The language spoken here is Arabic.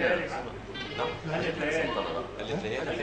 ذلك ليالي